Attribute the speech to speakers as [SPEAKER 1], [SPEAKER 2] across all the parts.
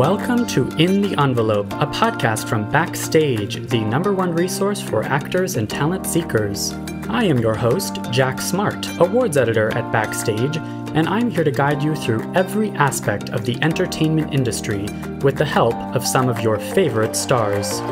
[SPEAKER 1] Welcome to In the Envelope, a podcast from Backstage, the number one resource for actors and talent seekers. I am your host, Jack Smart, awards editor at Backstage, and I'm here to guide you through every aspect of the entertainment industry with the help of some of your favorite stars.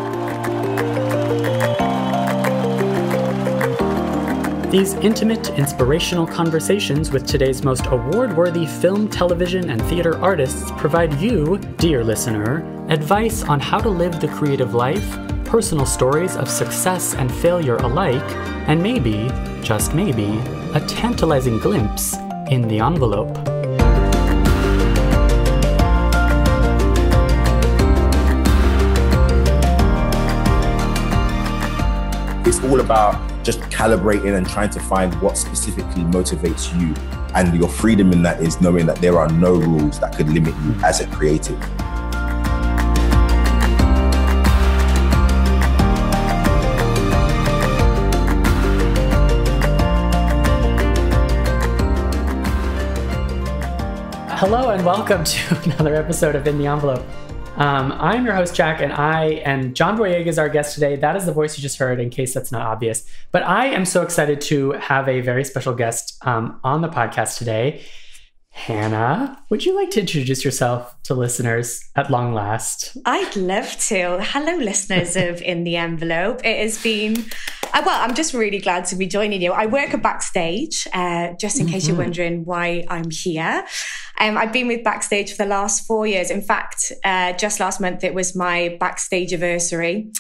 [SPEAKER 1] These intimate, inspirational conversations with today's most award worthy film, television, and theater artists provide you, dear listener, advice on how to live the creative life, personal stories of success and failure alike, and maybe, just maybe, a tantalizing glimpse in the envelope.
[SPEAKER 2] It's all about just calibrating and trying to find what specifically motivates you. And your freedom in that is knowing that there are no rules that could limit you as a creative.
[SPEAKER 1] Hello and welcome to another episode of In the Envelope. Um, I'm your host, Jack, and I and John Boyega is our guest today. That is the voice you just heard, in case that's not obvious. But I am so excited to have a very special guest um, on the podcast today. Hannah, would you like to introduce yourself to listeners at long last?
[SPEAKER 3] I'd love to. Hello, listeners of In the Envelope. It has been, well, I'm just really glad to be joining you. I work at Backstage, uh, just in mm-hmm. case you're mm-hmm. wondering why I'm here. Um, I've been with Backstage for the last four years. In fact, uh, just last month, it was my Backstage anniversary.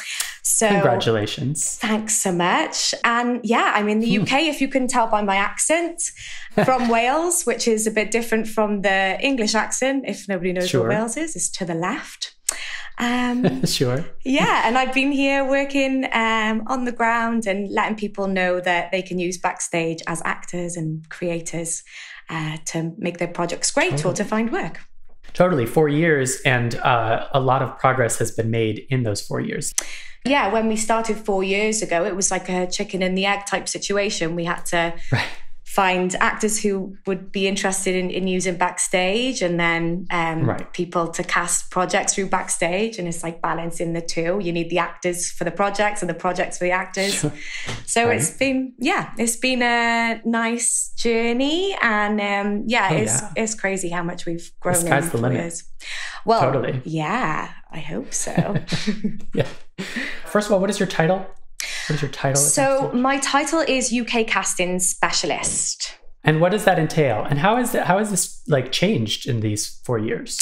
[SPEAKER 1] So congratulations.
[SPEAKER 3] Thanks so much. And yeah, I'm in the hmm. UK, if you can tell by my accent, from Wales, which is a bit different from the English accent. If nobody knows sure. where Wales is, it's to the left.
[SPEAKER 1] Um, sure.
[SPEAKER 3] yeah, and I've been here working um, on the ground and letting people know that they can use backstage as actors and creators uh, to make their projects great totally. or to find work.
[SPEAKER 1] Totally, four years, and uh, a lot of progress has been made in those four years.
[SPEAKER 3] Yeah, when we started four years ago, it was like a chicken and the egg type situation. We had to right find actors who would be interested in, in using backstage and then um, right. people to cast projects through backstage. And it's like balancing the two. You need the actors for the projects and the projects for the actors. So right. it's been yeah it's been a nice journey. And um, yeah oh, it's yeah. it's crazy how much we've grown the
[SPEAKER 1] sky's the limit.
[SPEAKER 3] years well totally. yeah i hope so.
[SPEAKER 1] Yeah. First of all what is your title what is your title?
[SPEAKER 3] So my title is UK casting specialist.
[SPEAKER 1] And what does that entail? And how is that, how has this like changed in these four years?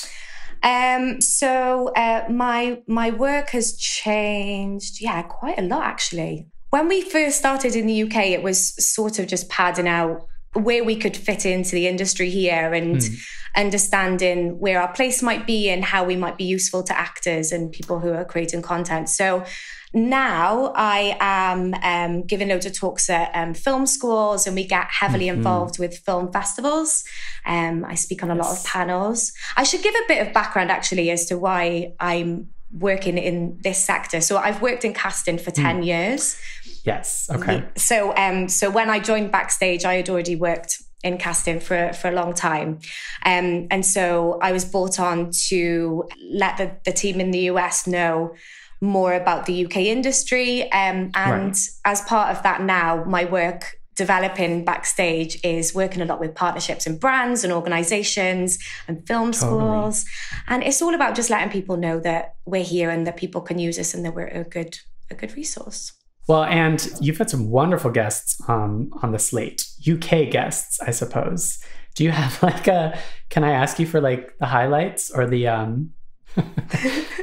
[SPEAKER 3] Um, so uh, my my work has changed, yeah, quite a lot actually. When we first started in the UK, it was sort of just padding out where we could fit into the industry here and hmm. understanding where our place might be and how we might be useful to actors and people who are creating content. So now I am um, giving loads of talks at um, film schools and we get heavily mm-hmm. involved with film festivals. Um, I speak on a lot of panels. I should give a bit of background actually as to why I'm working in this sector. So I've worked in casting for 10 mm. years.
[SPEAKER 1] Yes. Okay.
[SPEAKER 3] So um so when I joined backstage I had already worked in casting for for a long time. Um and so I was brought on to let the, the team in the US know more about the UK industry. Um, and right. as part of that now, my work developing backstage is working a lot with partnerships and brands and organizations and film totally. schools. And it's all about just letting people know that we're here and that people can use us and that we're a good a good resource.
[SPEAKER 1] Well, and you've had some wonderful guests um, on the slate, UK guests, I suppose. Do you have like a? Can I ask you for like the highlights or the um,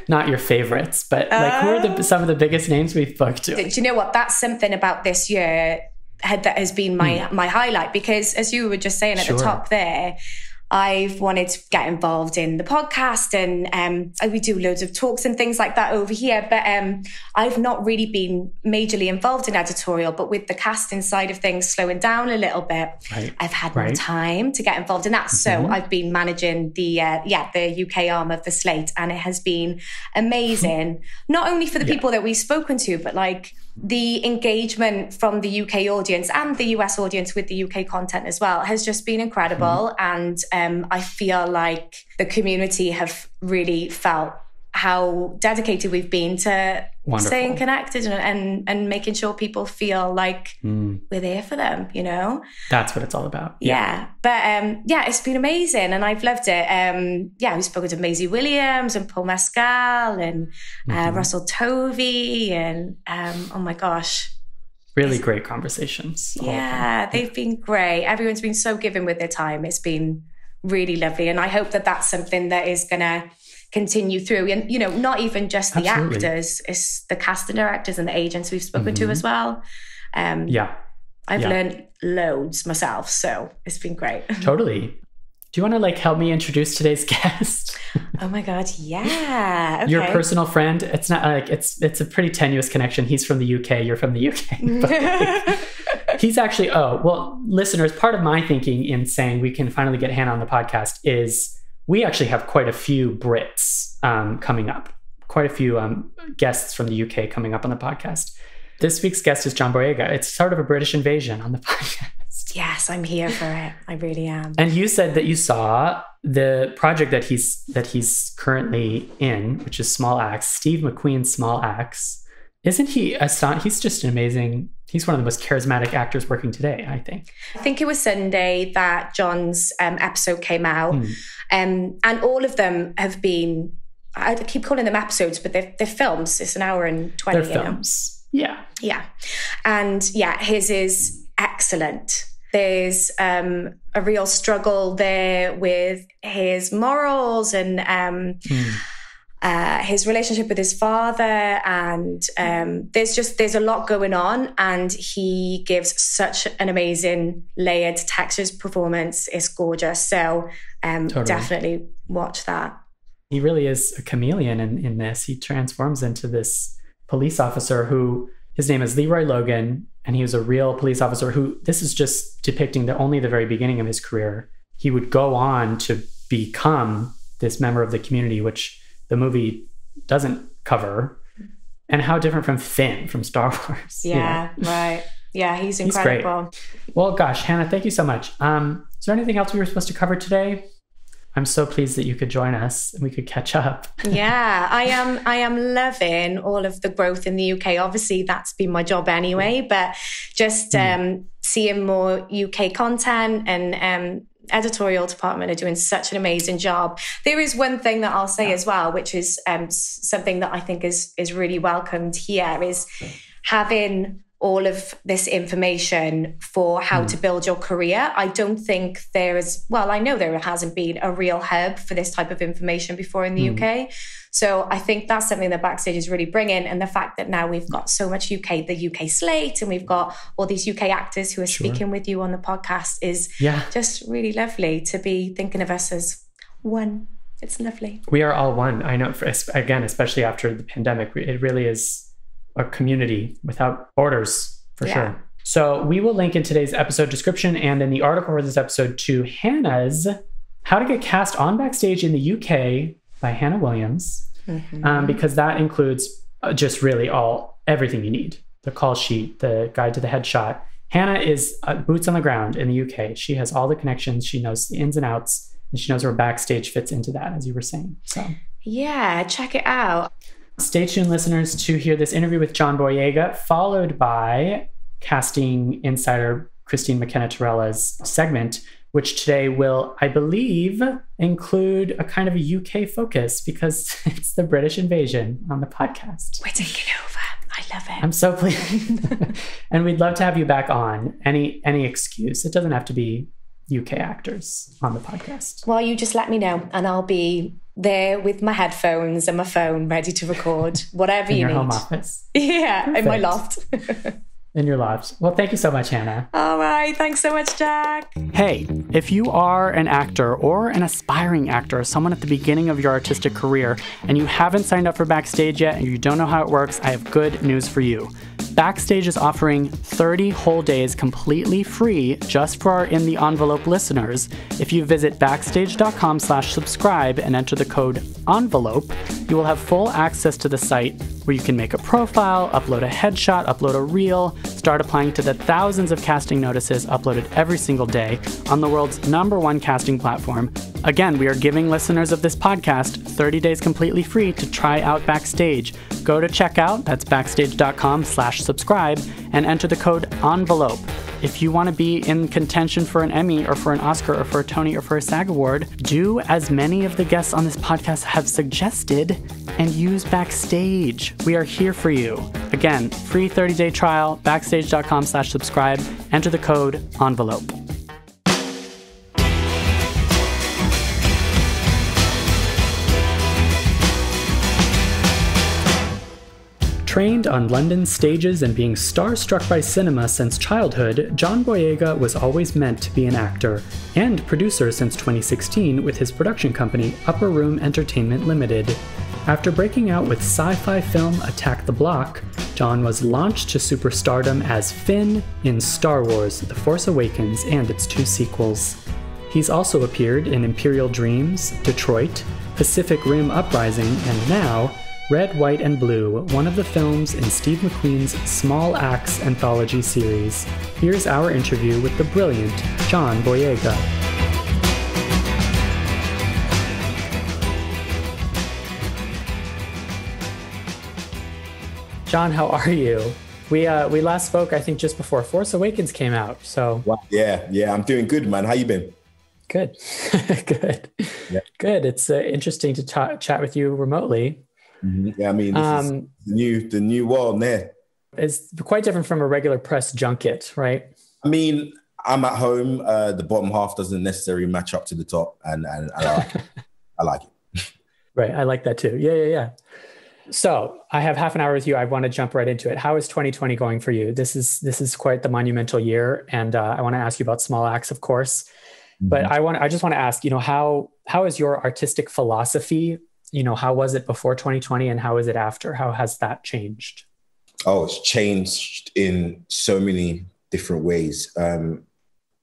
[SPEAKER 1] not your favorites, but like who are the, uh, some of the biggest names we've booked to?
[SPEAKER 3] Do you know what? That's something about this year that has been my mm. my highlight because as you were just saying at sure. the top there I've wanted to get involved in the podcast and um, we do loads of talks and things like that over here. But um, I've not really been majorly involved in editorial, but with the casting side of things slowing down a little bit, right. I've had right. more time to get involved in that. Mm-hmm. So I've been managing the uh, yeah the UK arm of the slate, and it has been amazing. not only for the yeah. people that we've spoken to, but like the engagement from the UK audience and the US audience with the UK content as well has just been incredible. Mm-hmm. And um, I feel like the community have really felt how dedicated we've been to Wonderful. staying connected and, and, and making sure people feel like mm. we're there for them you know?
[SPEAKER 1] That's what it's all about.
[SPEAKER 3] Yeah, yeah. but um yeah it's been amazing and i've loved it. Um yeah we've spoken to Maisie Williams and Paul Mescal and uh, mm-hmm. Russell Tovey and um oh my gosh.
[SPEAKER 1] Really it's, great conversations
[SPEAKER 3] yeah they've been great. Everyone's been so given with their time. It's been really lovely and i hope that that's something that is gonna continue through. And you know not even just the Absolutely. actors it's the cast and directors and the agents we've spoken mm-hmm. to as well.
[SPEAKER 1] Um yeah.
[SPEAKER 3] I've
[SPEAKER 1] yeah.
[SPEAKER 3] learned loads myself so it's been great.
[SPEAKER 1] Totally. Do you want to like help me introduce today's guest?
[SPEAKER 3] Oh my god yeah okay.
[SPEAKER 1] your personal friend. It's not like it's it's a pretty tenuous connection. He's from the uk you're from the uk like, he's actually oh well listeners part of my thinking in saying we can finally get hannah on the podcast is we actually have quite a few Brits um, coming up, quite a few um, guests from the UK coming up on the podcast. This week's guest is John Boyega. It's sort of a British invasion on the podcast.
[SPEAKER 3] Yes, I'm here for it. I really am.
[SPEAKER 1] And you said that you saw the project that he's that he's currently in, which is Small Axe, Steve McQueen's Small Axe. Isn't he a son? He's just an amazing he's one of the most charismatic actors working today, I think.
[SPEAKER 3] I think it was Sunday that John's um, episode came out. Mm. Um, and all of them have been, I keep calling them episodes, but they're, they're films. It's an hour and 20.
[SPEAKER 1] They're films. Know? Yeah.
[SPEAKER 3] Yeah. And yeah, his is excellent. There's um, a real struggle there with his morals and um, mm uh, his relationship with his father and um, there's just there's a lot going on and he gives such an amazing layered textures performance it's gorgeous so um, totally. definitely watch that
[SPEAKER 1] he really is a chameleon in, in this he transforms into this police officer who his name is leroy logan and he was a real police officer who this is just depicting the only the very beginning of his career he would go on to become this member of the community which the movie doesn't cover and how different from Finn from Star Wars.
[SPEAKER 3] Yeah, you know? right. Yeah, he's incredible.
[SPEAKER 1] He's well, gosh, Hannah, thank you so much. Um, is there anything else we were supposed to cover today? I'm so pleased that you could join us and we could catch up.
[SPEAKER 3] yeah, I am I am loving all of the growth in the UK. Obviously, that's been my job anyway, but just mm. um, seeing more UK content and um, editorial department are doing such an amazing job. There is one thing that I'll say yeah. as well, which is um, something that I think is is really welcomed here, is having all of this information for how mm. to build your career. I don't think there is, well, I know there hasn't been a real hub for this type of information before in the mm. UK. So I think that's something that Backstage is really bringing. And the fact that now we've got so much UK, the UK slate, and we've got all these UK actors who are sure. speaking with you on the podcast is yeah. just really lovely to be thinking of us as one. It's lovely.
[SPEAKER 1] We are all one. I know, for, again, especially after the pandemic, it really is a community without borders for yeah. sure. So we will link in today's episode description and in the article for this episode to Hannah's How to Get Cast on Backstage in the UK by Hannah Williams, mm-hmm. um, because that includes uh, just really all everything you need the call sheet, the guide to the headshot. Hannah is uh, boots on the ground in the UK. She has all the connections. She knows the ins and outs, and she knows where backstage fits into that, as you were saying. So
[SPEAKER 3] yeah, check it out.
[SPEAKER 1] Stay tuned, listeners, to hear this interview with John Boyega, followed by casting insider Christine McKenna Torella's segment, which today will, I believe, include a kind of a UK focus because it's the British invasion on the podcast.
[SPEAKER 3] We're taking over. I love it.
[SPEAKER 1] I'm so pleased. and we'd love to have you back on. Any any excuse. It doesn't have to be UK actors on the podcast.
[SPEAKER 3] Well, you just let me know and I'll be there with my headphones and my phone ready to record whatever
[SPEAKER 1] in
[SPEAKER 3] you
[SPEAKER 1] your
[SPEAKER 3] need.
[SPEAKER 1] home office.
[SPEAKER 3] Yeah, Perfect. in my loft.
[SPEAKER 1] in your loft. Well, thank you so much, Hannah.
[SPEAKER 3] All right. Thanks so much, Jack.
[SPEAKER 1] Hey, if you are an actor or an aspiring actor, someone at the beginning of your artistic career, and you haven't signed up for Backstage yet and you don't know how it works, I have good news for you. Backstage is offering 30 whole days completely free just for our In the Envelope listeners. If you visit backstage.com slash subscribe and enter the code ENVELOPE, you will have full access to the site where you can make a profile, upload a headshot, upload a reel, start applying to the thousands of casting notices uploaded every single day on the world's number one casting platform. Again, we are giving listeners of this podcast 30 days completely free to try out Backstage. Go to checkout, that's backstage.com slash subscribe, and enter the code ENVELOPE. If you want to be in contention for an Emmy or for an Oscar or for a Tony or for a SAG award, do as many of the guests on this podcast have suggested and use Backstage. We are here for you. Again, free 30-day trial, backstage.com slash subscribe. Enter the code ENVELOPE. Trained on London stages and being starstruck by cinema since childhood, John Boyega was always meant to be an actor and producer since 2016 with his production company Upper Room Entertainment Limited. After breaking out with sci fi film Attack the Block, John was launched to superstardom as Finn in Star Wars The Force Awakens and its two sequels. He's also appeared in Imperial Dreams, Detroit, Pacific Rim Uprising, and now Red, White, and Blue, one of the films in Steve McQueen's Small Axe anthology series. Here's our interview with the brilliant John Boyega. John, how are you? We uh, we last spoke, I think, just before Force Awakens came out. So
[SPEAKER 2] yeah, yeah, I'm doing good, man. How you been?
[SPEAKER 1] Good, good, yeah. good. It's uh, interesting to ta- chat with you remotely.
[SPEAKER 2] Mm-hmm. Yeah, I mean, um, the new the new world there.
[SPEAKER 1] It's quite different from a regular press junket, right?
[SPEAKER 2] I mean, I'm at home. Uh, the bottom half doesn't necessarily match up to the top, and and, and I, like I like it.
[SPEAKER 1] Right, I like that too. Yeah, yeah, yeah. So I have half an hour with you. I want to jump right into it. How is 2020 going for you? This is this is quite the monumental year, and uh, I want to ask you about Small Axe, of course. Mm-hmm. But I want I just want to ask, you know, how how is your artistic philosophy you know, how was it before 2020 and how is it after? How has that changed?
[SPEAKER 2] Oh, it's changed in so many different ways. Um,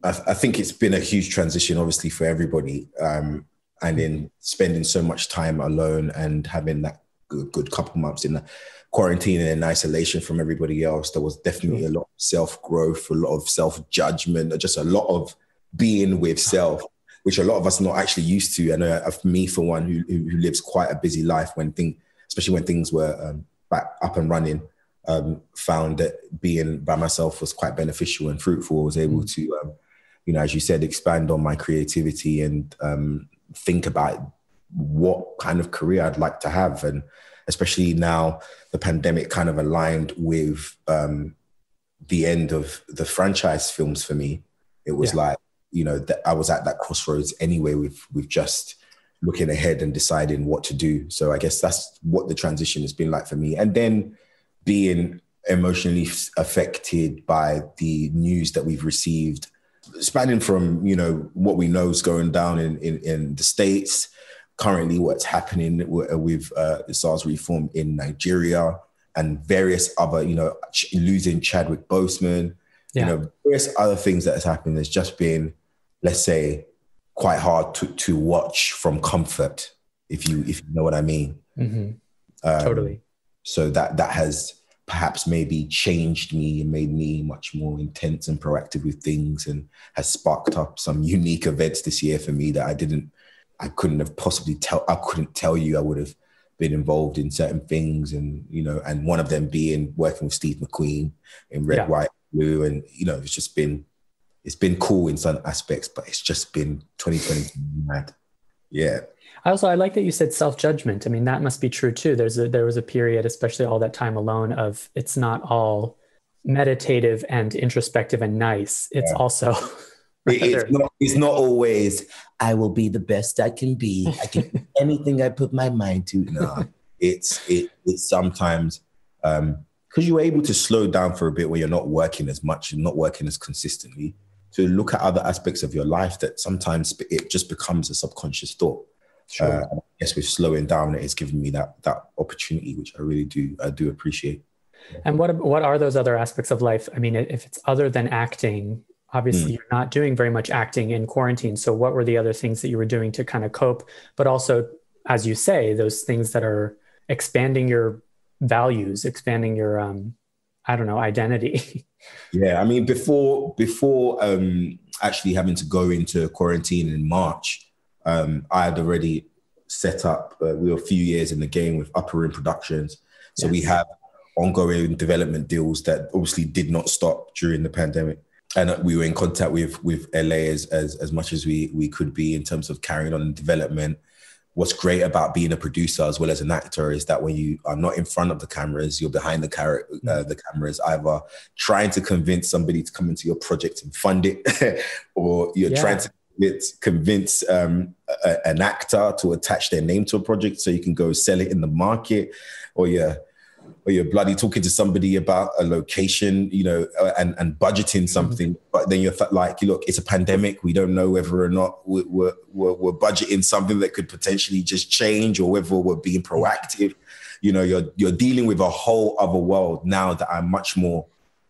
[SPEAKER 2] I, I, think it's been a huge transition, obviously, for everybody. Um, and in spending so much time alone and having that good, good couple months in the quarantine and in isolation from everybody else, there was definitely a lot of self growth, a lot of self judgment, just a lot of being with self which a lot of us are not actually used to. And uh, me, for one, who, who, lives quite a busy life, when thing, especially when things were um, back up and running, um, found that being by myself was quite beneficial and fruitful. I was able mm. to, um, you know, as you said, expand on my creativity and um, think about what kind of career I'd like to have, and especially now the pandemic kind of aligned with um, the end of the franchise films for me. It was yeah. like you know, that I was at that crossroads anyway with with just looking ahead and deciding what to do. So I guess that's what the transition has been like for me. And then being emotionally affected by the news that we've received, spanning from, you know, what we know is going down in, in, in the States, currently what's happening with uh, the SARS reform in Nigeria and various other, you know, losing Chadwick Boseman, yeah. you know, various other things that has happened. There's just been let's say, quite hard to, to watch from comfort, if you if you know what I mean.
[SPEAKER 1] Mm-hmm. Um, totally.
[SPEAKER 2] So that that has perhaps maybe changed me and made me much more intense and proactive with things, and has sparked up some unique events this year for me that I didn't, I couldn't have possibly tell. I couldn't tell you I would have been involved in certain things, and you know, and one of them being working with Steve McQueen in Red, yeah. White, Blue, and you know, it's just been it's been cool in some aspects, but it's just been 2020 mad. Yeah.
[SPEAKER 1] I also, I like that you said self judgment. I mean, that must be true too. There's a, there was a period, especially all that time alone, of it's not all meditative and introspective and nice. It's yeah. also
[SPEAKER 2] it's, not, it's not always I will be the best I can be. I can anything I put my mind to. No, it's it it's sometimes um because you're able to slow down for a bit when you're not working as much and not working as consistently to look at other aspects of your life that sometimes it just becomes a subconscious thought. Sure. Uh, yes, with slowing down, it has given me that that opportunity, which I really do I do appreciate.
[SPEAKER 1] And what what are those other aspects of life? I mean, if it's other than acting, obviously mm. you're not doing very much acting in quarantine. So, what were the other things that you were doing to kind of cope? But also, as you say, those things that are expanding your values, expanding your um, I don't know identity.
[SPEAKER 2] yeah, I mean before before um, actually having to go into quarantine in March, um, I had already set up. Uh, we were a few years in the game with Upper Room Productions, so yes. we have ongoing development deals that obviously did not stop during the pandemic and we were in contact with with LA as, as as much as we we could be in terms of carrying on development. What's great about being a producer as well as an actor is that when you are not in front of the cameras, you're behind the car- uh, mm. the cameras, either trying to convince somebody to come into your project and fund it, or you're yeah. trying to convince, convince um, a, an actor to attach their name to a project so you can go sell it in the market, or you're or you're bloody talking to somebody about a location, you know, uh, and, and budgeting mm-hmm. something, mm-hmm. but then you're like, you look, it's a pandemic. We don't know whether or not we're, we're, we're, budgeting something that could potentially just change or whether we're being proactive. You know, you're, you're dealing with a whole other world now that I'm much more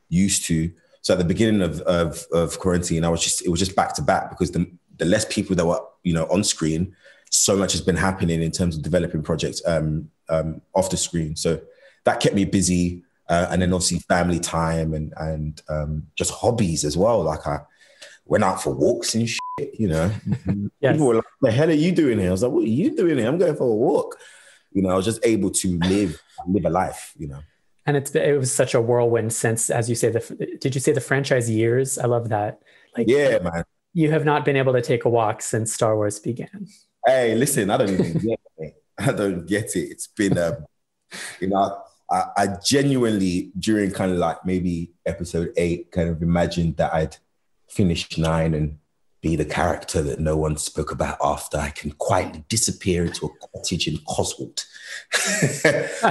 [SPEAKER 2] used to. So at the beginning of, of, of quarantine, I was just, it was just back to back because the, the less people that were, you know, on screen, so much has been happening in terms of developing projects um, um, off the screen. So that kept me busy. Uh, and then obviously family time and and um, just hobbies as well. Like I went out for walks and shit, you know. yes. People were like, "The hell are you doing here?" I was like, "What are you doing here?" I'm going for a walk. You know, I was just able to live live a life. You know.
[SPEAKER 1] And it's it was such a whirlwind since, as you say, the did you say the franchise years? I love that.
[SPEAKER 2] Like, yeah, man.
[SPEAKER 1] You have not been able to take a walk since Star Wars began.
[SPEAKER 2] Hey, listen, I don't even get it. I don't get it. It's been, um, you know, I, I genuinely during kind of like maybe episode eight kind of imagined that I'd finish nine and be the character that no one spoke about after I can quietly disappear into a cottage in Cotswold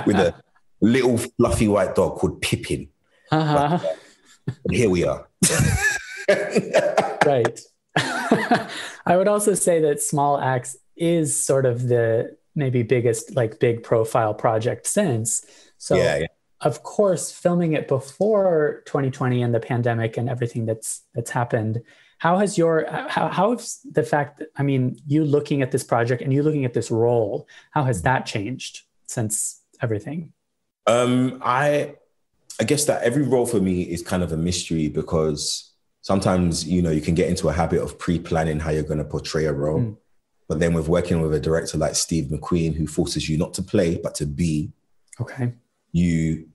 [SPEAKER 2] with a little fluffy white dog called Pippin. Uh-huh. But, uh, but here we are.
[SPEAKER 1] right. I would also say that Small Axe is sort of the maybe biggest, like big profile project since. So, yeah, yeah. of course, filming it before 2020 and the pandemic and everything that's that's happened, how has your how how has the fact that, I mean, you looking at this project and you looking at this role, how has that changed since everything?
[SPEAKER 2] Um, I I guess that every role for me is kind of a mystery because sometimes you know you can get into a habit of pre-planning how you're going to portray a role. Mm. But then with working with a director like Steve McQueen, who forces you not to play but to be,
[SPEAKER 1] okay,
[SPEAKER 2] you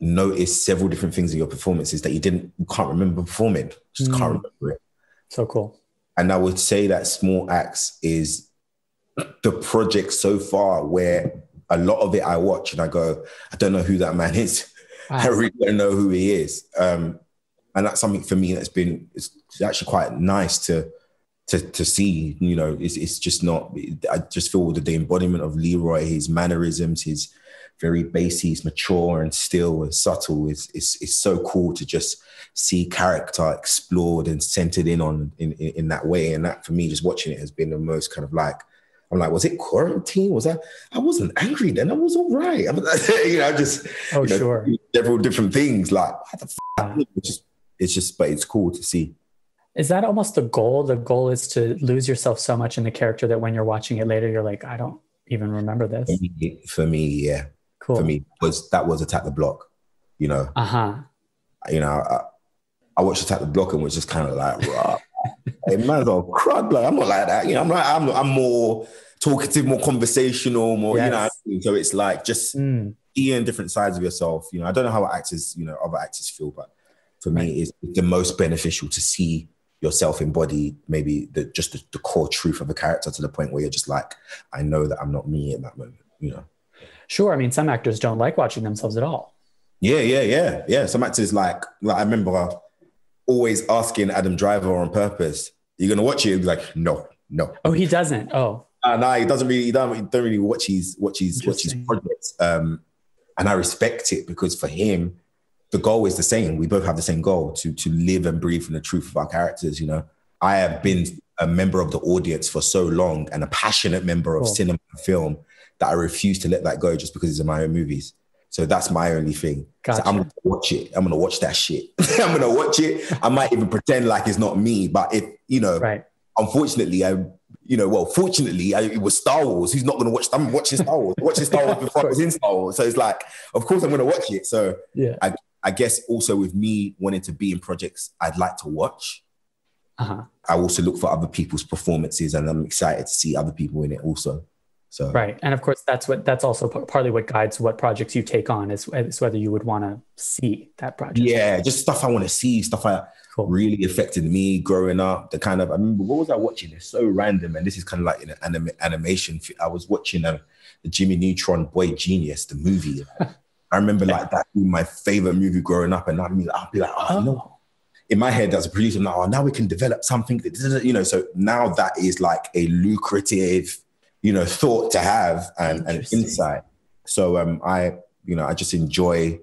[SPEAKER 2] notice several different things in your performances that you didn't you can't remember performing. Just mm. can't remember it.
[SPEAKER 1] So cool.
[SPEAKER 2] And i would say that small axe is the project so far where a lot of it i watch and i go i don't know who that man is. Wow. i really don't know who he is. Um, and that's something for me that's been it's actually quite nice to to to see you know it's, it's just not i just feel the, the embodiment of leroy his mannerisms his very bassy, mature and still and subtle. It's, it's, it's so cool to just see character explored and centered in on in, in, in that way. And that for me, just watching it has been the most kind of like, I'm like, was it quarantine? Was that? I wasn't angry then. I was all right. I you know, just
[SPEAKER 1] oh
[SPEAKER 2] you know,
[SPEAKER 1] sure,
[SPEAKER 2] several different things. Like, f-? it's just, it's just, but it's cool to see.
[SPEAKER 1] Is that almost the goal? The goal is to lose yourself so much in the character that when you're watching it later, you're like, I don't even remember this.
[SPEAKER 2] For me, yeah, cool. for me was that was Attack the Block. You know,
[SPEAKER 1] uh huh.
[SPEAKER 2] You know, I, I, watched Attack the Block and was just kind of like, hey, man's all crud. Like, I'm not like that. You know, I'm like, I'm, I'm more talkative, more conversational, more, yes. you know. I mean? So it's like just mm. seeing different sides of yourself. You know, I don't know how actors, you know, other actors feel, but for right. me, it's the most beneficial to see yourself embody maybe the just the, the, core truth of a character to the point where you're just like, I know that I'm not me in that moment, you know.
[SPEAKER 1] Sure. I mean, some actors don't like watching themselves at all.
[SPEAKER 2] Yeah, yeah, yeah, yeah. Some actors like, like I remember always asking Adam Driver on purpose, "You're gonna watch it?" He'd be like, "No, no."
[SPEAKER 1] Oh, he doesn't. Oh,
[SPEAKER 2] uh, no, he doesn't really. He don't, he don't really watch his watch his watch his projects. Um, and I respect it because for him, the goal is the same. We both have the same goal to to live and breathe from the truth of our characters. You know, I have been a member of the audience for so long and a passionate member of cool. cinema and film that I refuse to let that go just because it's in my own movies. So that's my only thing. Gotcha. So I'm gonna watch it. I'm gonna watch that shit. I'm gonna watch it. I might even pretend like it's not me, but if you know,
[SPEAKER 1] right.
[SPEAKER 2] unfortunately, I you know, well, fortunately, I, it was Star Wars. Who's not going to watch? I'm watching Star Wars. watching Star Wars before I was in Star Wars. So it's like, of course, I'm going to watch it. So
[SPEAKER 1] Yeah.
[SPEAKER 2] I, I guess also with me wanting to be in projects I'd like to watch,
[SPEAKER 1] Uh-huh.
[SPEAKER 2] I also look for other people's performances, and I'm excited to see other people in it also. So
[SPEAKER 1] Right. And of course, that's what that's also p- partly what guides what projects you take on is, is whether you would want to see that project.
[SPEAKER 2] yeah, just stuff I want to see, stuff I
[SPEAKER 1] Cool.
[SPEAKER 2] really affected me growing up. The kind of I remember what was I watching? It's so random, and this is kind of like an anim- animation. I was watching um, the Jimmy Neutron Boy Genius, the movie. I remember like that being my favorite movie growing up, and I'd be, I'd be like, oh, you know,
[SPEAKER 1] Oh,
[SPEAKER 2] in my head as a producer, now oh, now we can develop something. that- You know, so now that is like a lucrative, you know, thought to have and, and insight. So um, I, you know, I just enjoy,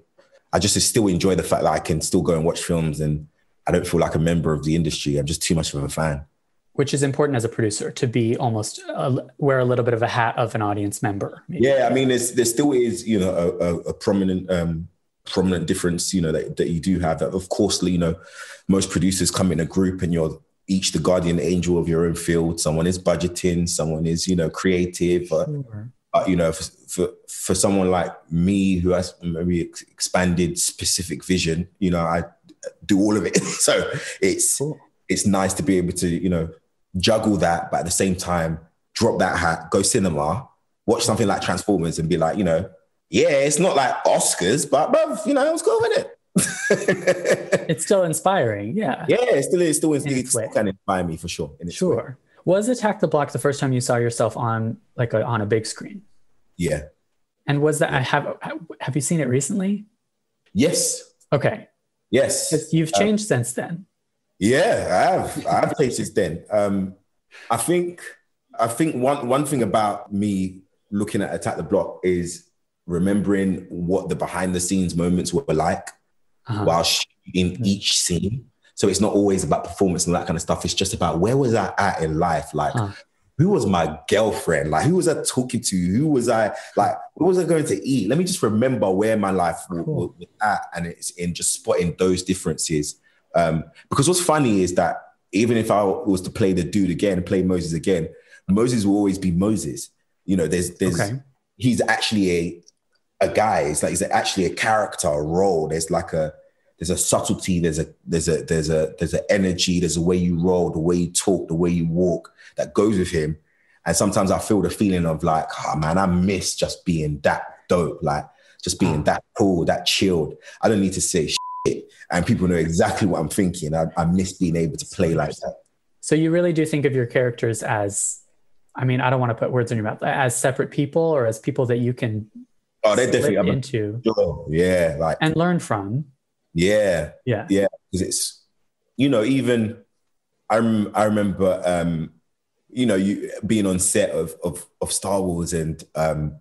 [SPEAKER 2] I just still enjoy the fact that I can still go and watch films and I don't feel like a member of the industry. I'm just too much of a fan.
[SPEAKER 1] which is important as a producer to be almost a, wear a little bit of a hat of an audience member. maybe.
[SPEAKER 2] Yeah, I mean, there's there still is you know a, a, a prominent um, prominent difference you know that, that you do have. That of course, you know, most producers come in a group and you're each the guardian angel of your own field. Someone is budgeting, someone is you know creative. Uh,
[SPEAKER 1] Sure.
[SPEAKER 2] uh, you know, for, for for someone like me who has maybe ex- expanded specific vision, you know, I do all of it. so it's
[SPEAKER 1] Cool.
[SPEAKER 2] it's nice to be able to you know juggle that, but at the same time drop that hat, go cinema, watch something like Transformers, and be like, you know, yeah, it's not like Oscars, but bruv, you know, let's go with it.
[SPEAKER 1] It's still inspiring. Yeah.
[SPEAKER 2] yeah, it still is still,
[SPEAKER 1] In its
[SPEAKER 2] still can inspire me for sure. in its way.
[SPEAKER 1] Sure. Was Attack the Block the first time you saw yourself on like a, on a big screen?
[SPEAKER 2] Yeah.
[SPEAKER 1] And was that I have have you seen it recently?
[SPEAKER 2] Yes.
[SPEAKER 1] Okay.
[SPEAKER 2] Yes.
[SPEAKER 1] You've changed since then.
[SPEAKER 2] Yeah, I have. I have changed since then. Um, I think I think one one thing about me looking at Attack the Block is remembering what the behind the scenes moments were like
[SPEAKER 1] Uh-huh.
[SPEAKER 2] while shooting each scene. So it's not always about performance and that kind of stuff. It's just about where was I at in life? Like,
[SPEAKER 1] Huh.
[SPEAKER 2] who was my girlfriend? Like, who was I talking to? Who was I like? What was I going to eat? Let me just remember where my life
[SPEAKER 1] Cool.
[SPEAKER 2] w- was at, and it's in just spotting those differences. Um, because what's funny is that even if I was to play the dude again, play Moses again, Moses will always be Moses. You know, there's there's
[SPEAKER 1] Okay.
[SPEAKER 2] he's actually a a guy. It's like he's actually a character, a role. There's like a there's a subtlety. There's a there's a there's a there's an energy. There's a way you roll, the way you talk, the way you walk that goes with him. And sometimes I feel the feeling of like, oh man, I miss just being that dope, like just being
[SPEAKER 1] Ah.
[SPEAKER 2] that cool, that chilled. I don't need to say shit, and people know exactly what I'm thinking. I, I miss being able to play like that.
[SPEAKER 1] So you really do think of your characters as I mean, I don't want to put words in your mouth, as separate people or as people that you can
[SPEAKER 2] Oh, they're definitely
[SPEAKER 1] into
[SPEAKER 2] sure. yeah, like
[SPEAKER 1] and learn from.
[SPEAKER 2] yeah.
[SPEAKER 1] Yeah.
[SPEAKER 2] Yeah, because it's you know even I rem- I remember um, you know you being on set of of, of Star Wars and um,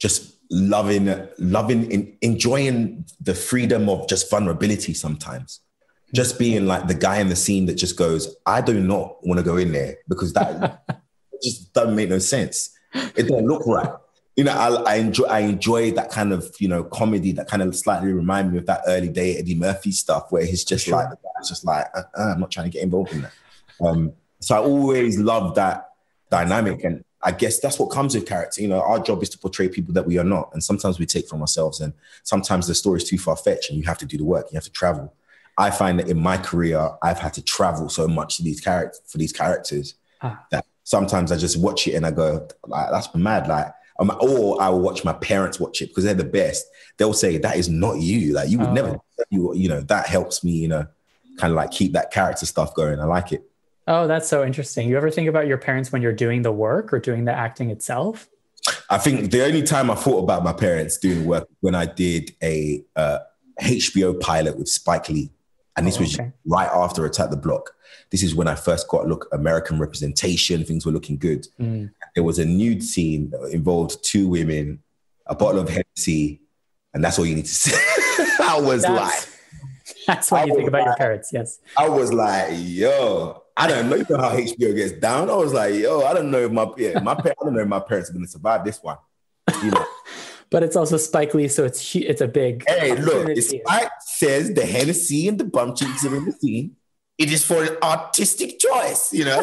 [SPEAKER 2] just loving loving in, enjoying the freedom of just vulnerability sometimes. Just being like the guy in the scene that just goes, I do not want to go in there because that just doesn't make no sense. It don't look right. You know, I, I enjoy I enjoy that kind of you know comedy that kind of slightly remind me of that early day Eddie Murphy stuff where he's just
[SPEAKER 1] Sure.
[SPEAKER 2] like guy's just like uh, uh, I'm not trying to get involved in that. Um, so I always love that dynamic, and I guess that's what comes with character. You know, our job is to portray people that we are not, and sometimes we take from ourselves, and sometimes the story is too far fetched, and you have to do the work. You have to travel. I find that in my career, I've had to travel so much to these characters for these characters
[SPEAKER 1] Ah.
[SPEAKER 2] that sometimes I just watch it and I go, like, that's mad. Like, um, or I will watch my parents watch it because they're the best. They'll say that is not you. Like you would
[SPEAKER 1] Oh.
[SPEAKER 2] never, you you know, that helps me, you know, kind of like keep that character stuff going. I like it.
[SPEAKER 1] Oh, that's so interesting. You ever think about your parents when you're doing the work or doing the acting itself?
[SPEAKER 2] I think the only time I thought about my parents doing work when I did a uh, HBO pilot with Spike Lee, and this
[SPEAKER 1] Oh,
[SPEAKER 2] was right after Attack the Block. This is when I first got look American representation. Things were looking good.
[SPEAKER 1] Mm.
[SPEAKER 2] There was a nude scene that involved two women, a bottle of Hennessy, and that's all you need to say. I was like,
[SPEAKER 1] That's, that's when
[SPEAKER 2] I
[SPEAKER 1] you think about your
[SPEAKER 2] like-
[SPEAKER 1] parents. Yes.
[SPEAKER 2] I was like, yo, I don't know, you know how HBO gets down. I was like, yo, I don't know if my yeah, my I don't know if my parents are gonna survive this one. You know.
[SPEAKER 1] But it's also Spike Lee, so it's it's a big.
[SPEAKER 2] Hey, look. Spike says the Hennessy and the bum cheeks are in the scene, it is for an artistic choice. You know,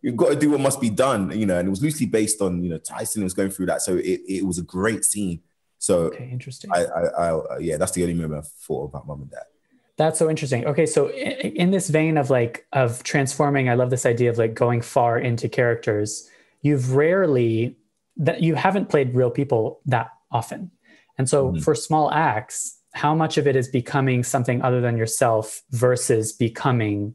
[SPEAKER 2] you've got to do what must be done. You know, and it was loosely based on you know Tyson was going through that, so it, it was a great scene. So
[SPEAKER 1] okay, interesting.
[SPEAKER 2] I, I, I, yeah, that's the only moment I thought about mom and dad.
[SPEAKER 1] That's so interesting. Okay, so in, in this vein of like of transforming, I love this idea of like going far into characters. You've rarely that you haven't played real people that often, and so mm-hmm. for Small Axe, how much of it is becoming something other than yourself versus becoming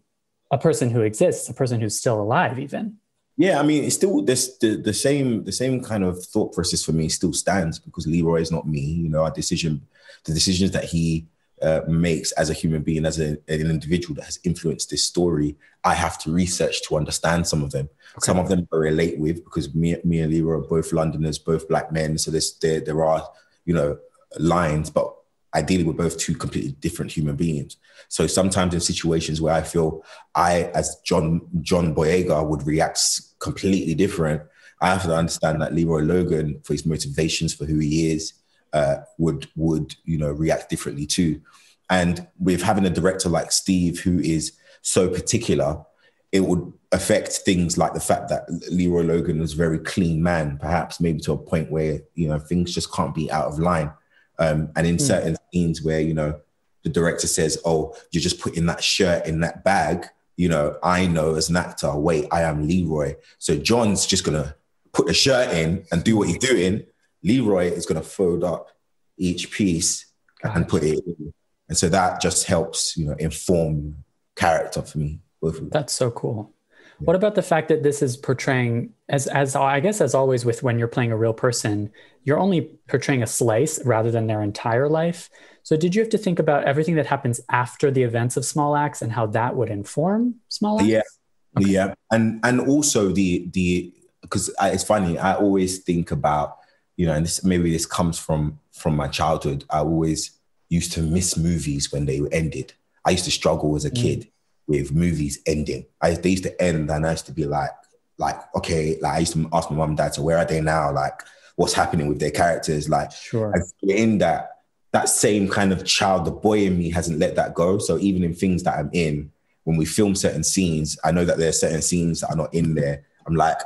[SPEAKER 1] a person who exists, a person who's still alive, even.
[SPEAKER 2] Yeah, I mean, it's still this the, the same the same kind of thought process for me still stands because Leroy is not me. You know, our decision, the decisions that he uh, makes as a human being, as a, an individual that has influenced this story, I have to research to understand some of them. Okay. Some of them I relate with because me, me and Leroy are both Londoners, both black men. So there's there there are you know lines, but ideally we're both two completely different human beings. So sometimes in situations where I feel I, as John John Boyega, would react completely different, I have to understand that Leroy Logan, for his motivations for who he is, uh, would would you know react differently too. And with having a director like Steve, who is so particular, it would affect things like the fact that Leroy Logan was a very clean man, perhaps maybe to a point where you know things just can't be out of line. Um, and in mm. certain scenes where, you know, the director says, Oh, you're just putting that shirt in that bag, you know, I know as an actor, wait, I am Leroy. So John's just gonna put the shirt in and do what he's doing. Leroy is gonna fold up each piece and put it in. And so that just helps, you know, inform character for me.
[SPEAKER 1] That's so cool. What about the fact that this is portraying as as I guess as always with when you're playing a real person, you're only portraying a slice rather than their entire life. So did you have to think about everything that happens after the events of Small Axe and how that would inform Small Axe?
[SPEAKER 2] Yeah. Okay. Yeah. And and also the the because it's funny, I always think about, you know, and this maybe this comes from from my childhood. I always used to miss movies when they ended. I used to struggle as a mm. kid with movies ending. I they used to end and I used to be like, like, okay, like I used to ask my mom and dad, so where are they now? Like, what's happening with their characters? Like,
[SPEAKER 1] sure.
[SPEAKER 2] in that that same kind of child, the boy in me hasn't let that go. So even in things that I'm in, when we film certain scenes, I know that there are certain scenes that are not in there. I'm like,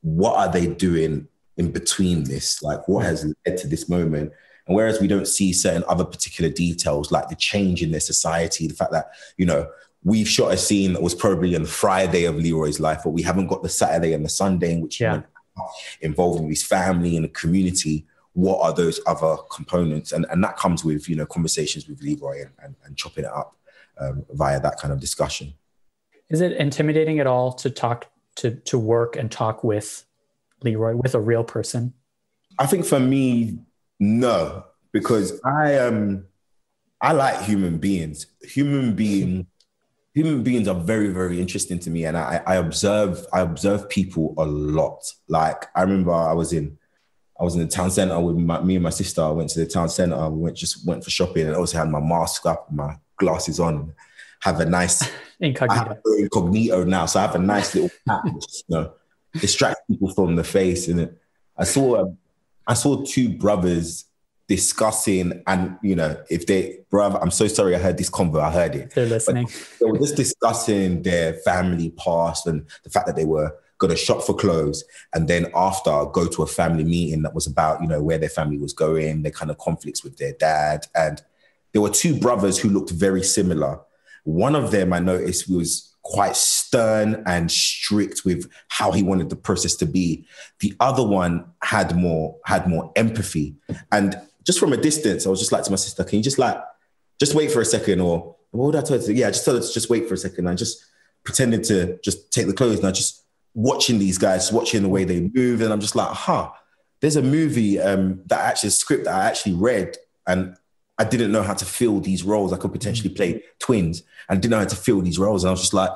[SPEAKER 2] what are they doing in between this? Like, what has led to this moment? And whereas we don't see certain other particular details, like the change in their society, the fact that, you know, we've shot a scene that was probably on the Friday of Leroy's life, but we haven't got the Saturday and the Sunday in which yeah. he involving his family and the community. What are those other components? And, and that comes with, you know, conversations with Leroy and, and, and chopping it up um, via that kind of discussion.
[SPEAKER 1] Is it intimidating at all to talk to to work and talk with Leroy with a real person?
[SPEAKER 2] I think for me, no, because I um I like human beings. Human being human beings are very very interesting to me and I, I observe i observe people a lot. Like i remember i was in i was in the town center with my, me and my sister. I went to the town center. We went just went for shopping and also had my mask up my glasses on have a nice
[SPEAKER 1] incognito.
[SPEAKER 2] Incognito now so i have a nice little hat you know distract people from the face and i saw um, i saw two brothers discussing and you know if they brother i'm so sorry i heard this convo i heard it.
[SPEAKER 1] They're listening.
[SPEAKER 2] but they were just discussing their family past and the fact that they were going to shop for clothes and then after go to a family meeting that was about you know where their family was going their kind of conflicts with their dad. And there were two brothers who looked very similar. One of them i noticed was quite stern and strict with how he wanted the process to be. The other one had more had more empathy. And just from a distance, I was just like to my sister, can you just like, just wait for a second? Or what would I tell her to? Yeah, I just told her to just wait for a second. I just pretended to just take the clothes and I just watching these guys, watching the way they move. And I'm just like, huh, there's a movie um, that actually, a script that I actually read and I didn't know how to fill these roles. I could potentially play twins and didn't know how to fill these roles. And I was just like,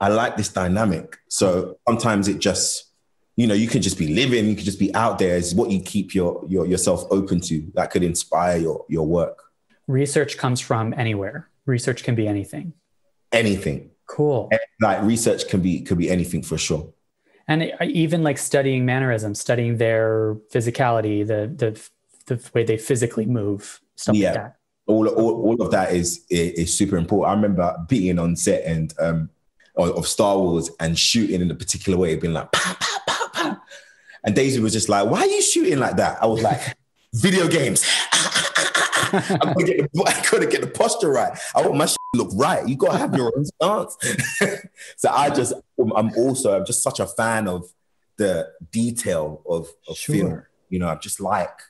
[SPEAKER 2] I like this dynamic. So sometimes it just, you know, you can just be living, you can just be out there is what you keep your, your yourself open to that could inspire your your work.
[SPEAKER 1] Research comes from anywhere. Research can be anything.
[SPEAKER 2] Anything.
[SPEAKER 1] Cool.
[SPEAKER 2] Like research can be could be anything for sure.
[SPEAKER 1] And even like studying mannerisms, studying their physicality, the the the way they physically move, stuff
[SPEAKER 2] yeah.
[SPEAKER 1] like that.
[SPEAKER 2] all, all, all of that is, is, is super important. I remember being on set and um, of Star Wars and shooting in a particular way, being like. And Daisy was just like, "Why are you shooting like that?" I was like, "Video games." I couldn't, get the, I couldn't get the posture right. I want my shit to look right. You gotta have your own stance. so I just, I'm also, I'm just such a fan of the detail of, of sure. film. You know, I'm just like,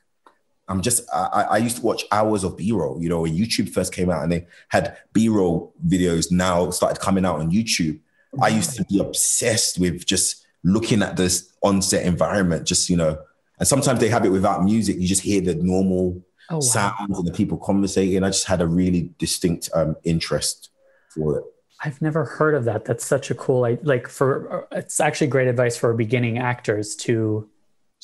[SPEAKER 2] I'm just I, I, used to watch hours of B-roll, you know, when YouTube first came out and they had B-roll videos now started coming out on YouTube. I used to be obsessed with just looking at this on-set environment, just you know, and sometimes they have it without music. You just hear the normal oh, wow. sounds and the people conversating. I just had a really distinct um, interest for it.
[SPEAKER 1] I've never heard of that. That's such a cool I, like for it's actually great advice for beginning actors to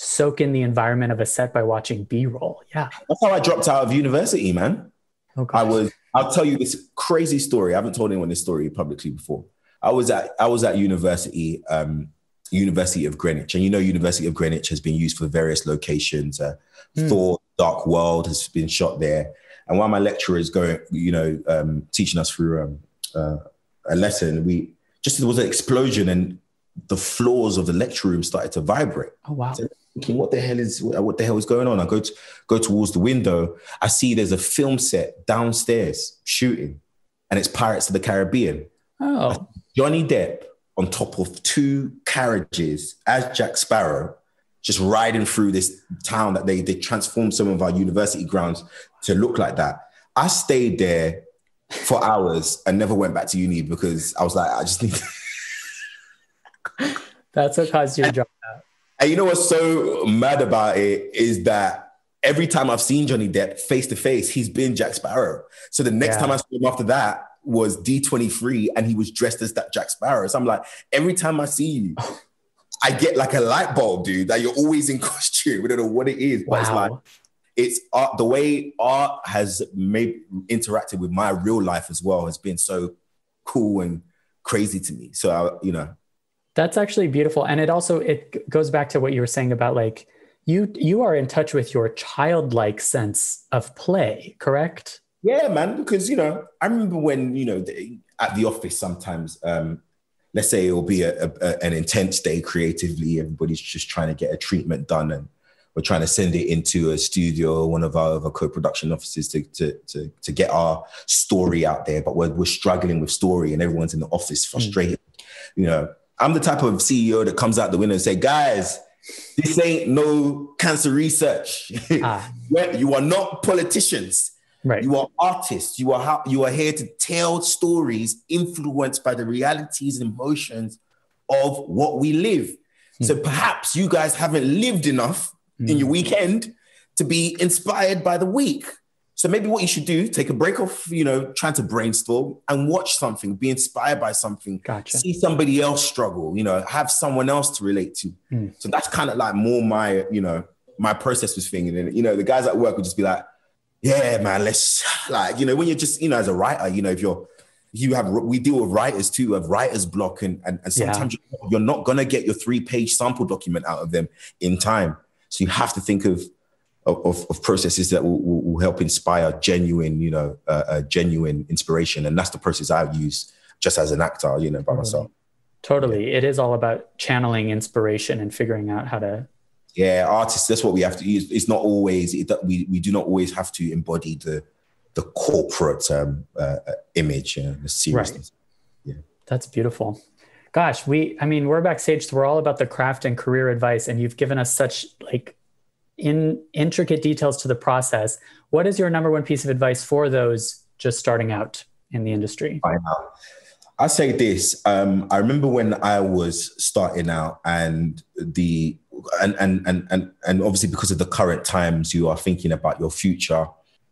[SPEAKER 1] soak in the environment of a set by watching b-roll yeah
[SPEAKER 2] that's how i dropped out of university man oh, i was i'll tell you this crazy story i haven't told anyone this story publicly before i was at i was at university um, university of greenwich and you know university of greenwich has been used for various locations uh, mm. thor dark world has been shot there and while my lecturer is going you know um, teaching us through um, uh, a lesson we just there was an explosion and the floors of the lecture room started to vibrate.
[SPEAKER 1] Oh wow! So
[SPEAKER 2] thinking, what the hell is what the hell is going on? I go to go towards the window. I see there's a film set downstairs shooting, and it's Pirates of the Caribbean.
[SPEAKER 1] Oh,
[SPEAKER 2] Johnny Depp on top of two carriages as Jack Sparrow, just riding through this town that they they transformed some of our university grounds to look like that. I stayed there for hours and never went back to uni because I was like, I just need.
[SPEAKER 1] That's what caused your job.
[SPEAKER 2] And you know what's so mad about it is that every time I've seen Johnny Depp face to face, he's been Jack Sparrow. So the next yeah. time I saw him after that was D23 and he was dressed as that Jack Sparrow. So I'm like, every time I see you, I get like a light bulb, dude, that you're always in costume. We don't know what it is, but wow. it's like, it's art, the way art has made interacted with my real life as well has been so cool and crazy to me. So, I, you know,
[SPEAKER 1] that's actually beautiful and it also it goes back to what you were saying about like you you are in touch with your childlike sense of play correct
[SPEAKER 2] yeah man because you know i remember when you know the, at the office sometimes um let's say it'll be a, a, an intense day creatively everybody's just trying to get a treatment done and we're trying to send it into a studio one of our other co-production offices to, to, to, to get our story out there but we're, we're struggling with story and everyone's in the office hmm. frustrated mm. you know I'm the type of CEO that comes out the window and say, guys, this ain't no cancer research. Ah. you are not politicians.
[SPEAKER 1] Right.
[SPEAKER 2] You are artists. You are you are here to tell stories influenced by the realities and emotions of what we live. Hmm. So perhaps you guys haven't lived enough in your hmm. weekend to be inspired by the week. So maybe what you should do, take a break off, you know, trying to brainstorm and watch something, be inspired by something,
[SPEAKER 1] gotcha.
[SPEAKER 2] see somebody else struggle, you know, have someone else to relate to. Mm. So that's kind of like more my, you know, my process was thinking. And, you know, the guys at work would just be like, yeah, man, let's like, you know, when you're just, you know, as a writer, you know, if you're, you have, we deal with writers too, of writer's block. And, and, and sometimes yeah. you're not going to get your three page sample document out of them in time. So you have to think of, of, of processes that will, will, help inspire genuine, you know, uh, uh, genuine inspiration. And that's the process I've used just as an actor, you know, by
[SPEAKER 1] totally.
[SPEAKER 2] myself.
[SPEAKER 1] Totally. It is all about channeling inspiration and figuring out how to.
[SPEAKER 2] Yeah, artists, that's what we have to use. It's not always, it, we, we do not always have to embody the, the corporate um, uh, uh image, know, the seriousness.
[SPEAKER 1] Right. Yeah. That's beautiful. Gosh, we, I mean, we're backstage, so we're all about the craft and career advice, and you've given us such like in intricate details to the process. What is your number one piece of advice for those just starting out in the industry?
[SPEAKER 2] I. I say this. Um, I remember when I was starting out, and the and and and and and obviously because of the current times, you are thinking about your future.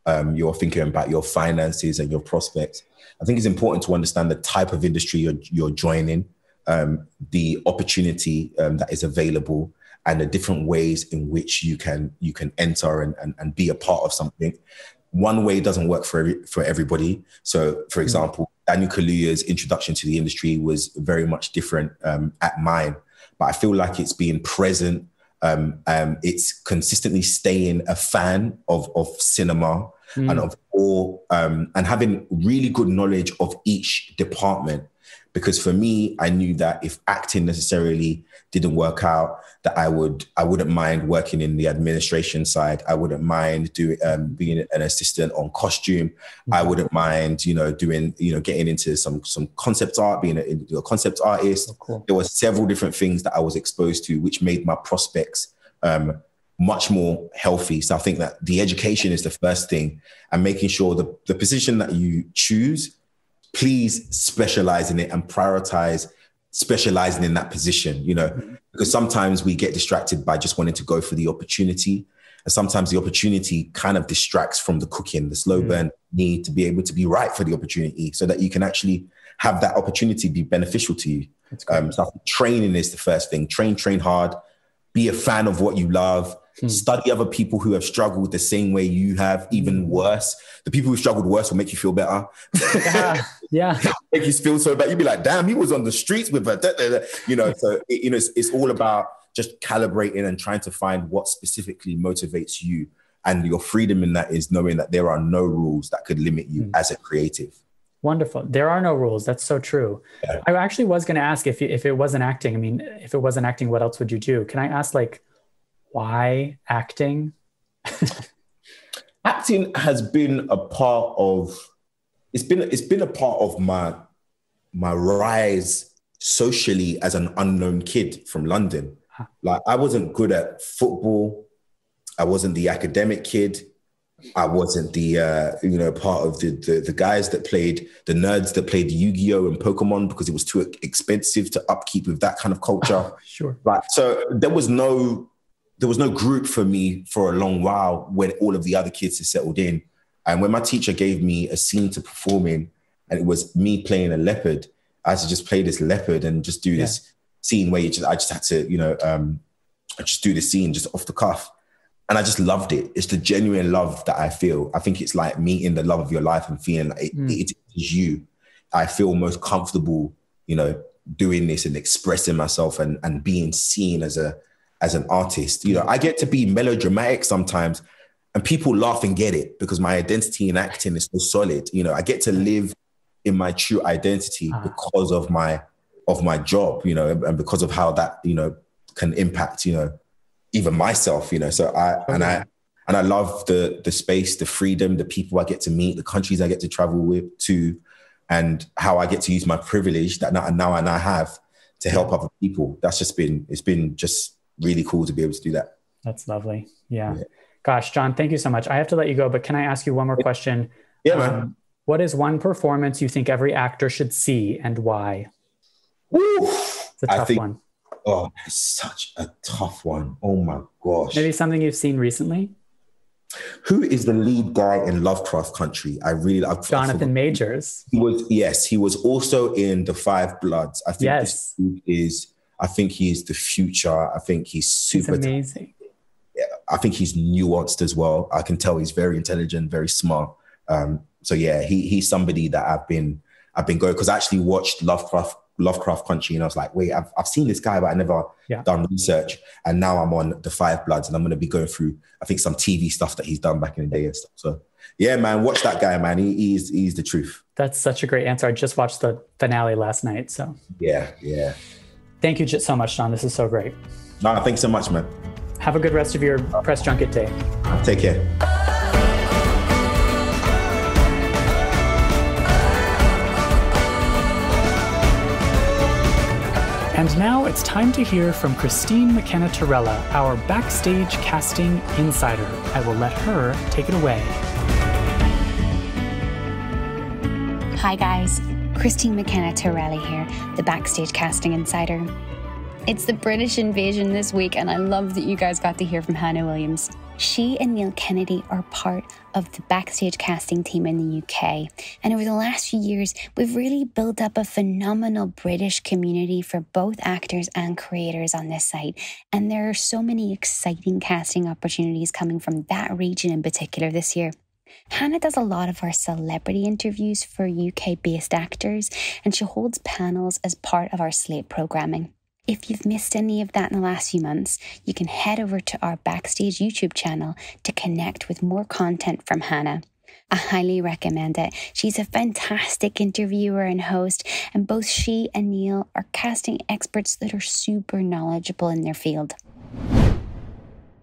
[SPEAKER 2] Um, you're thinking about your finances and your prospects. I think it's important to understand the type of industry you're, you're joining, um, the opportunity um, that is available, and the different ways in which you can you can enter and, and, and be a part of something. One way doesn't work for every, for everybody. So, for example, Daniel Kaluuya's introduction to the industry was very much different um, at mine, but I feel like it's being present. Um, um, it's consistently staying a fan of of cinema mm. and of all um, and having really good knowledge of each department because for me i knew that if acting necessarily didn't work out that i would i wouldn't mind working in the administration side i wouldn't mind doing um, being an assistant on costume mm-hmm. i wouldn't mind you know doing you know getting into some some concept art being a, a concept artist oh, cool. there were several different things that i was exposed to which made my prospects um, much more healthy. So I think that the education is the first thing and making sure the, the position that you choose please specialize in it and prioritize specializing in that position, you know, mm-hmm. because sometimes we get distracted by just wanting to go for the opportunity. And sometimes the opportunity kind of distracts from the cooking, the slow mm. burn need to be able to be right for the opportunity so that you can actually have that opportunity be beneficial to you. Um, so training is the first thing. Train, train hard, be a fan of what you love, Hmm. Study other people who have struggled the same way you have, even hmm. worse. The people who struggled worse will make you feel better.
[SPEAKER 1] yeah, yeah.
[SPEAKER 2] make you feel so bad. You'd be like, damn, he was on the streets with her. You know, so it, you know, it's, it's all about just calibrating and trying to find what specifically motivates you. And your freedom in that is knowing that there are no rules that could limit you mm. as a creative.
[SPEAKER 1] Wonderful. There are no rules. That's so true. Yeah. I actually was going to ask if if it wasn't acting. I mean, if it wasn't acting, what else would you do? Can I ask, like, why acting?
[SPEAKER 2] acting has been a part of it's been it's been a part of my my rise socially as an unknown kid from London. Like I wasn't good at football. I wasn't the academic kid. I wasn't the uh, you know part of the, the, the guys that played the nerds that played Yu-Gi-Oh and Pokemon because it was too expensive to upkeep with that kind of culture.
[SPEAKER 1] sure.
[SPEAKER 2] Right. So there was no there was no group for me for a long while when all of the other kids had settled in. And when my teacher gave me a scene to perform in, and it was me playing a leopard, I had to just play this leopard and just do yeah. this scene where you just I just had to, you know, um, I just do the scene just off the cuff. And I just loved it. It's the genuine love that I feel. I think it's like meeting the love of your life and feeling like it, mm. it is you. I feel most comfortable, you know, doing this and expressing myself and, and being seen as a as an artist. You know, I get to be melodramatic sometimes and people laugh and get it because my identity in acting is so solid. You know, I get to live in my true identity uh-huh. because of my of my job, you know, and because of how that, you know, can impact, you know, even myself, you know. So I and I and I love the the space, the freedom, the people I get to meet, the countries I get to travel with to, and how I get to use my privilege that now, now I now have to help other people. That's just been it's been just really cool to be able to do that.
[SPEAKER 1] That's lovely. Yeah. yeah. Gosh, John, thank you so much. I have to let you go, but can I ask you one more question?
[SPEAKER 2] Yeah, man. Um,
[SPEAKER 1] what is one performance you think every actor should see and why?
[SPEAKER 2] Woo! It's a tough think, one. Oh, it's such a tough one. Oh my gosh.
[SPEAKER 1] Maybe something you've seen recently?
[SPEAKER 2] Who is the lead guy in Lovecraft Country? I really love
[SPEAKER 1] Jonathan Majors.
[SPEAKER 2] He was yes, he was also in The Five Bloods. I think yes. this is I think he's the future. I think he's super
[SPEAKER 1] he's amazing.
[SPEAKER 2] I think he's nuanced as well. I can tell he's very intelligent, very smart. Um, so yeah, he he's somebody that I've been I've been going because I actually watched Lovecraft Lovecraft Country and I was like, wait, I've, I've seen this guy, but I never yeah. done research. And now I'm on the Five Bloods and I'm going to be going through, I think, some TV stuff that he's done back in the day and stuff. So yeah, man, watch that guy, man. He, he's he's the truth.
[SPEAKER 1] That's such a great answer. I just watched the finale last night. So
[SPEAKER 2] yeah, yeah.
[SPEAKER 1] Thank you so much, John. This is so great.
[SPEAKER 2] No, thanks so much, man.
[SPEAKER 1] Have a good rest of your press junket day.
[SPEAKER 2] Take care.
[SPEAKER 1] And now it's time to hear from Christine McKenna Torella, our backstage casting insider. I will let her take it away.
[SPEAKER 4] Hi, guys. Christine McKenna Torelli here, the Backstage Casting Insider. It's the British invasion this week, and I love that you guys got to hear from Hannah Williams. She and Neil Kennedy are part of the backstage casting team in the UK. And over the last few years, we've really built up a phenomenal British community for both actors and creators on this site. And there are so many exciting casting opportunities coming from that region in particular this year. Hannah does a lot of our celebrity interviews for UK based actors, and she holds panels as part of our slate programming. If you've missed any of that in the last few months, you can head over to our Backstage YouTube channel to connect with more content from Hannah. I highly recommend it. She's a fantastic interviewer and host, and both she and Neil are casting experts that are super knowledgeable in their field.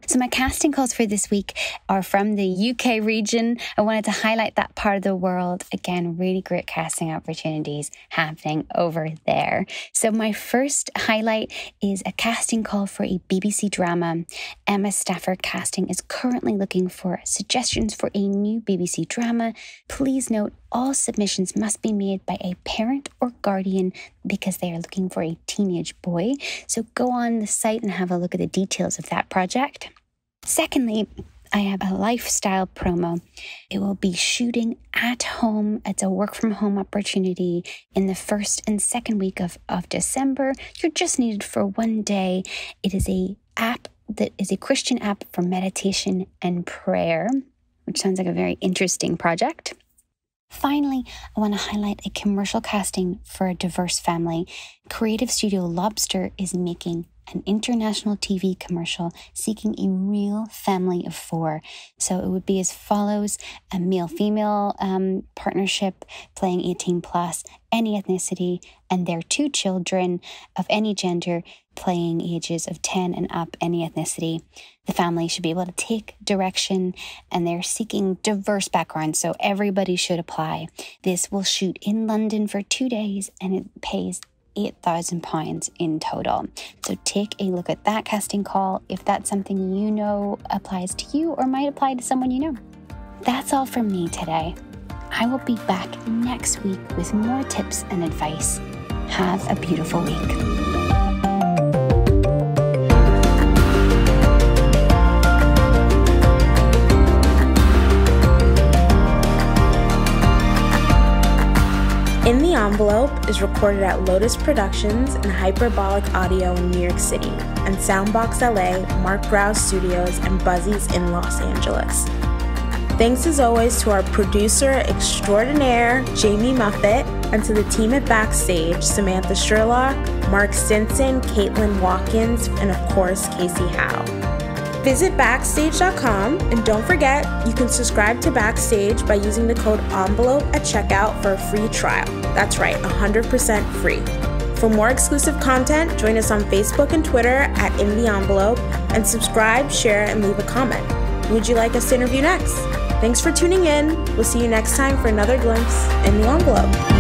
[SPEAKER 4] So, my casting calls for this week are from the UK region. I wanted to highlight that part of the world. Again, really great casting opportunities happening over there. So, my first highlight is a casting call for a BBC drama. Emma Stafford Casting is currently looking for suggestions for a new BBC drama. Please note all submissions must be made by a parent or guardian because they are looking for a teenage boy. So go on the site and have a look at the details of that project. Secondly, I have a lifestyle promo. It will be shooting at home. It's a work from home opportunity in the first and second week of, of December. You're just needed for one day. It is a app that is a Christian app for meditation and prayer, which sounds like a very interesting project. Finally, I want to highlight a commercial casting for a diverse family. Creative Studio Lobster is making an international TV commercial seeking a real family of four. So it would be as follows a male female um, partnership playing 18 plus, any ethnicity, and their two children of any gender playing ages of 10 and up, any ethnicity. The family should be able to take direction and they're seeking diverse backgrounds, so everybody should apply. This will shoot in London for two days and it pays £8,000 in total. So take a look at that casting call if that's something you know applies to you or might apply to someone you know. That's all from me today. I will be back next week with more tips and advice. Have a beautiful week.
[SPEAKER 5] In the Envelope is recorded at Lotus Productions and Hyperbolic Audio in New York City, and Soundbox LA, Marc Graue Studios, and Buzzies in Los Angeles. Thanks as always to our producer extraordinaire, Jamie Muffett, and to the team at Backstage, Samantha Sherlock, Mark Stinson, Caitlin Watkins, and of course, Casey Howe. Visit Backstage.com and don't forget you can subscribe to Backstage by using the code ENVELOPE at checkout for a free trial. That's right, 100% free. For more exclusive content, join us on Facebook and Twitter at In the Envelope and subscribe, share, and leave a comment. Would you like us to interview next? Thanks for tuning in. We'll see you next time for another glimpse in the envelope.